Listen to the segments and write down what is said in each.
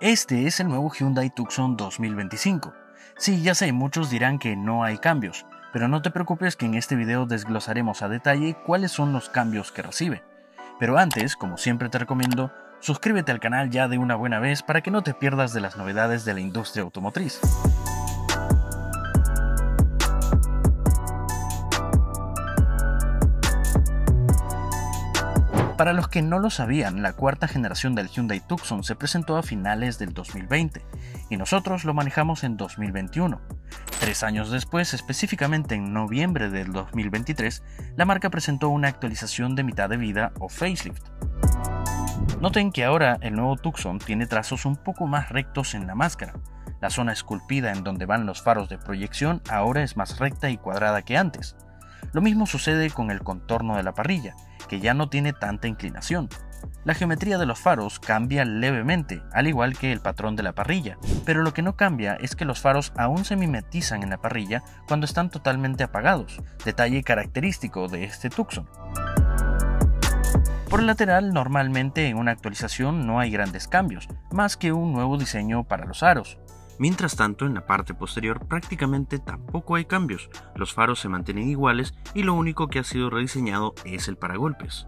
Este es el nuevo Hyundai Tucson 2025. Sí, ya sé, muchos dirán que no hay cambios, pero no te preocupes que en este video desglosaremos a detalle cuáles son los cambios que recibe. Pero antes, como siempre te recomiendo, suscríbete al canal ya de una buena vez para que no te pierdas de las novedades de la industria automotriz. Para los que no lo sabían, la cuarta generación del Hyundai Tucson se presentó a finales del 2020 y nosotros lo manejamos en 2021. Tres años después, específicamente en noviembre del 2023, la marca presentó una actualización de mitad de vida o facelift. Noten que ahora el nuevo Tucson tiene trazos un poco más rectos en la máscara. La zona esculpida en donde van los faros de proyección ahora es más recta y cuadrada que antes. Lo mismo sucede con el contorno de la parrilla, que ya no tiene tanta inclinación. La geometría de los faros cambia levemente, al igual que el patrón de la parrilla, pero lo que no cambia es que los faros aún se mimetizan en la parrilla cuando están totalmente apagados, detalle característico de este Tucson. Por el lateral, normalmente en una actualización no hay grandes cambios, más que un nuevo diseño para los aros. Mientras tanto, en la parte posterior prácticamente tampoco hay cambios, los faros se mantienen iguales y lo único que ha sido rediseñado es el paragolpes.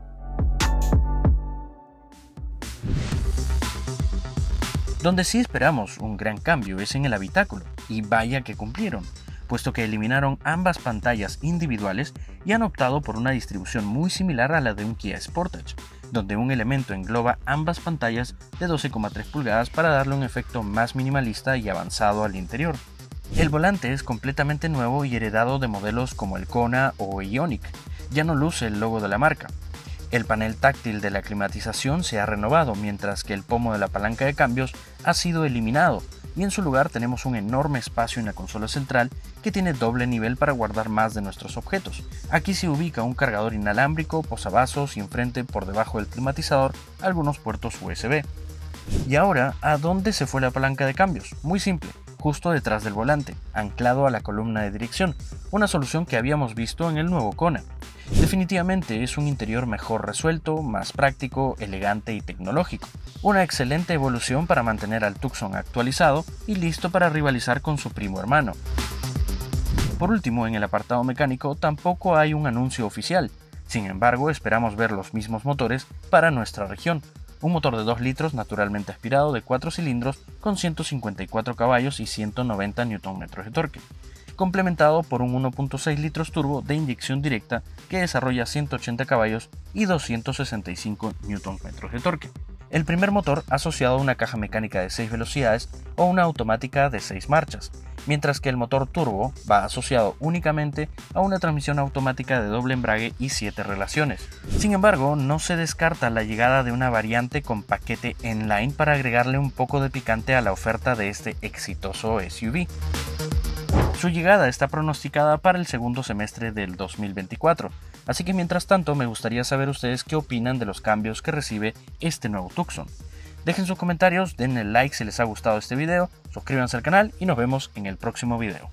Donde sí esperamos un gran cambio es en el habitáculo, y vaya que cumplieron, puesto que eliminaron ambas pantallas individuales y han optado por una distribución muy similar a la de un Kia Sportage, donde un elemento engloba ambas pantallas de 12,3 pulgadas para darle un efecto más minimalista y avanzado al interior. El volante es completamente nuevo y heredado de modelos como el Kona o Ioniq, ya no luce el logo de la marca. El panel táctil de la climatización se ha renovado, mientras que el pomo de la palanca de cambios ha sido eliminado, y en su lugar tenemos un enorme espacio en la consola central que tiene doble nivel para guardar más de nuestros objetos. Aquí se ubica un cargador inalámbrico, posavasos y enfrente por debajo del climatizador algunos puertos USB. Y ahora, ¿a dónde se fue la palanca de cambios? Muy simple, justo detrás del volante, anclado a la columna de dirección, una solución que habíamos visto en el nuevo Kona. Definitivamente es un interior mejor resuelto, más práctico, elegante y tecnológico. Una excelente evolución para mantener al Tucson actualizado y listo para rivalizar con su primo hermano. Por último, en el apartado mecánico tampoco hay un anuncio oficial, sin embargo esperamos ver los mismos motores para nuestra región, un motor de 2 litros naturalmente aspirado de 4 cilindros con 154 caballos y 190 Nm de torque complementado por un 1.6 litros turbo de inyección directa que desarrolla 180 caballos y 265 Nm de torque. El primer motor asociado a una caja mecánica de 6 velocidades o una automática de 6 marchas, mientras que el motor turbo va asociado únicamente a una transmisión automática de doble embrague y 7 relaciones. Sin embargo, no se descarta la llegada de una variante con paquete N-Line para agregarle un poco de picante a la oferta de este exitoso SUV. Su llegada está pronosticada para el segundo semestre del 2024, así que mientras tanto me gustaría saber ustedes qué opinan de los cambios que recibe este nuevo Tucson. Dejen sus comentarios, denle like si les ha gustado este video, suscríbanse al canal y nos vemos en el próximo video.